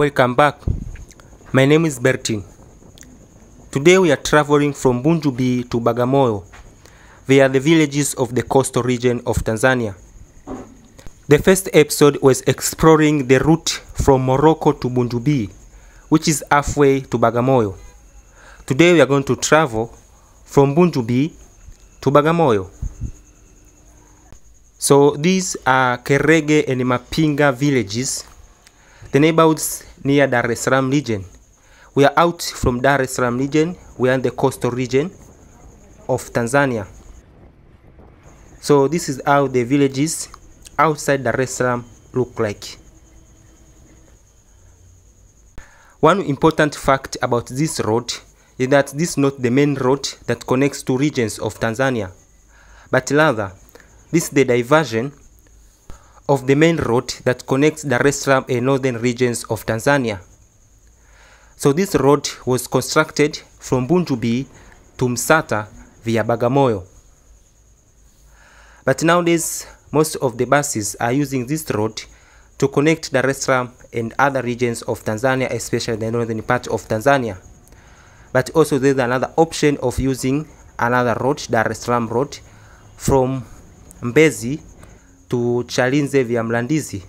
Welcome back. My name is Bertin. Today we are traveling from Bunjubi to Bagamoyo. They are the villages of the coastal region of Tanzania. The first episode was exploring the route from Morocco to Bunjubi, which is halfway to Bagamoyo. Today we are going to travel from Bunjubi to Bagamoyo. So these are Kerege and Mapinga villages, the neighborhoods near Dar es Salaam region. We are out from Dar es Salaam region, we are in the coastal region of Tanzania. So this is how the villages outside Dar es Salaam look like. One important fact about this road is that this is not the main road that connects two regions of Tanzania, but rather this is the diversion of the main road that connects Dar es Salaam and northern regions of Tanzania. So this road was constructed from Bunju B to Msata via Bagamoyo. But nowadays, most of the buses are using this road to connect Dar es Salaam and other regions of Tanzania, especially the northern part of Tanzania. But also there's another option of using another road, Dar es Salaam road, from Mbezi to Chalinze via Mlandizi,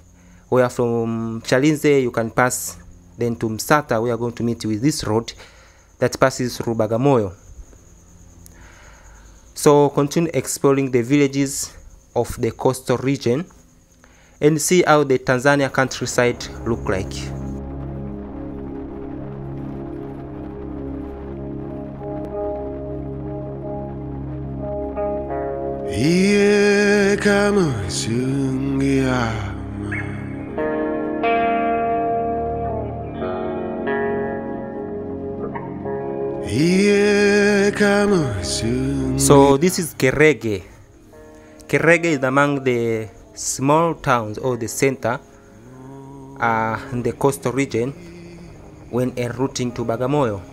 where from Chalinze you can pass then to Msata, we are going to meet with this road that passes through Bagamoyo. So continue exploring the villages of the coastal region and see how the Tanzania countryside look like. Iye So this is Kerege. Kerege is among the small towns or the center uh, in the coastal region when en routing to Bagamoyo.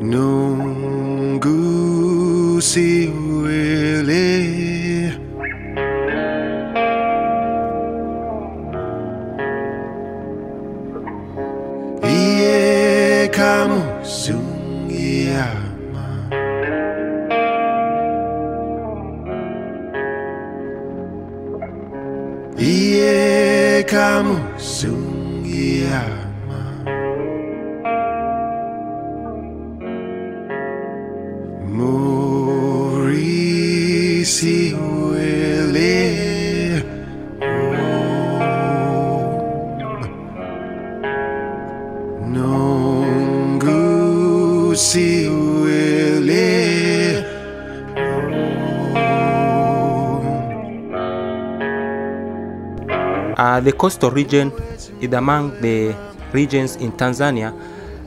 Nungu siwele Iye kama sungiama Si wele Uh, the coastal region is among the regions in Tanzania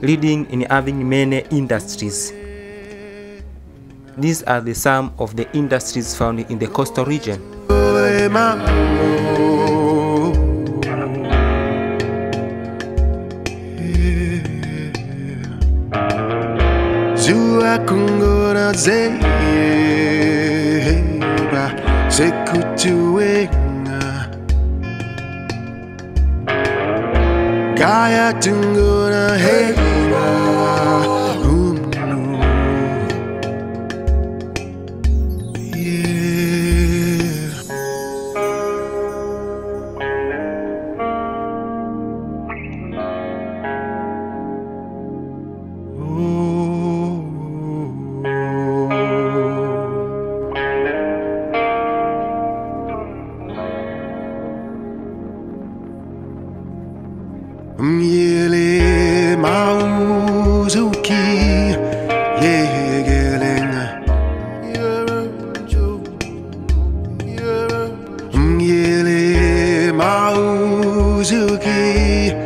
leading in having many industries. These are the some of the industries found in the coastal region. Kaya tungo na heba mauzuki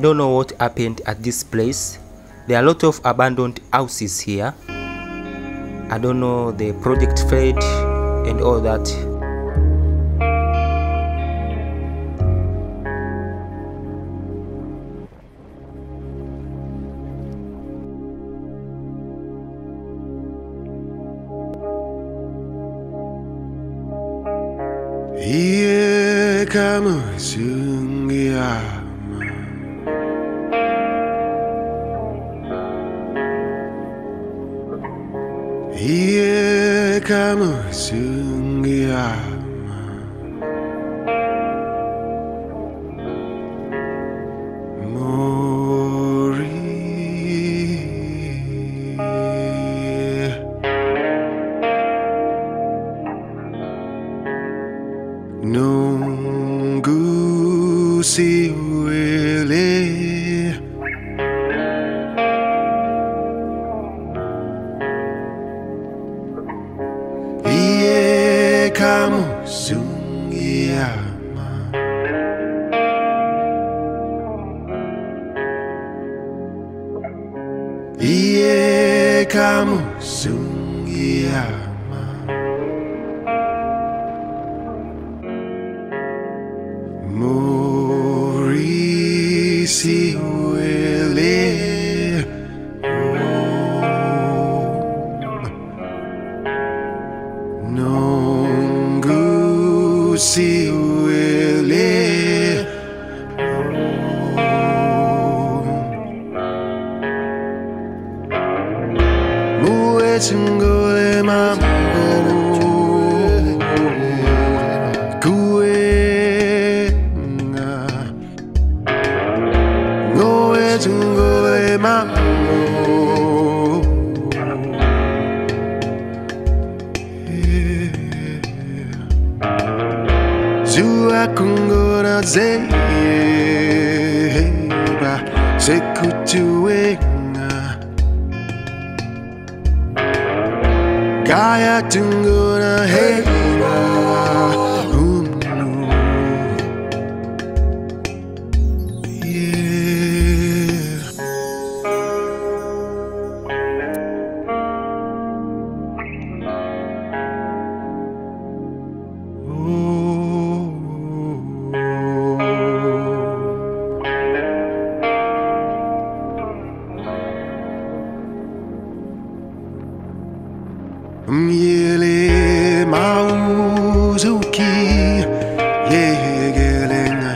don't know what happened at this place. There are a lot of abandoned houses here. I don't know the project failed and all that. Iye kama sungiama Iye kama sungiama Mori Iye kamu sungiyama Iye kamu sungiyama Morisi wele Muetungole mambo Kuenga Ngoetungole mambo Zua kungora zeba Sekutuenga Kaya tungora uh, heba Unu Myele mauzuki yegelenga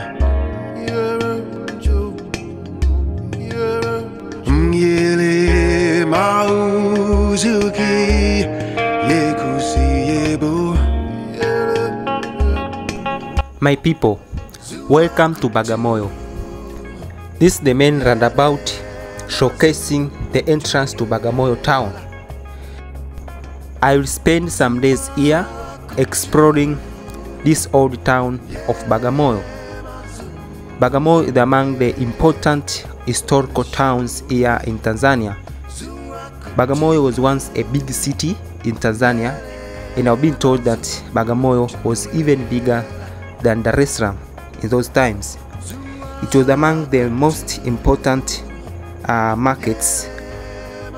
Myele mauzuki My people, welcome to Bagamoyo. This is the main roundabout showcasing the entrance to Bagamoyo town. I will spend some days here exploring this old town of Bagamoyo. Bagamoyo is among the important historical towns here in Tanzania. Bagamoyo was once a big city in Tanzania, and I've been told that Bagamoyo was even bigger than Dar es Salaam in those times. It was among the most important uh, markets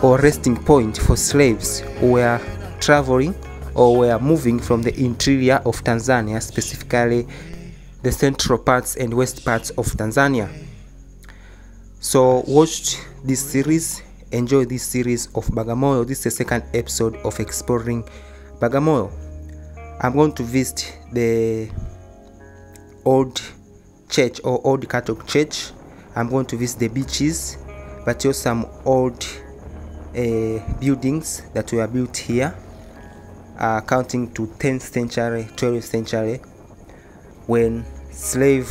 or resting point for slaves who were traveling or were moving from the interior of Tanzania, specifically the central parts and west parts of Tanzania. So watch this series, enjoy this series of Bagamoyo. This is the second episode of exploring Bagamoyo. I'm going to visit the old church or old Catholic church. I'm going to visit the beaches, but also some old uh, buildings that were built here, uh, counting to 10th century, 12th century, when slave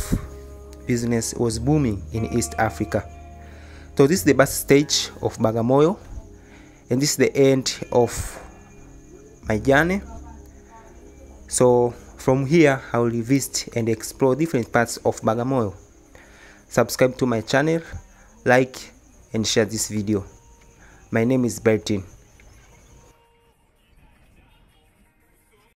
business was booming in East Africa. So this is the bus stage of Bagamoyo, and this is the end of my journey. So from here, I will visit and explore different parts of Bagamoyo. Subscribe to my channel, like and share this video. My name is Bertin.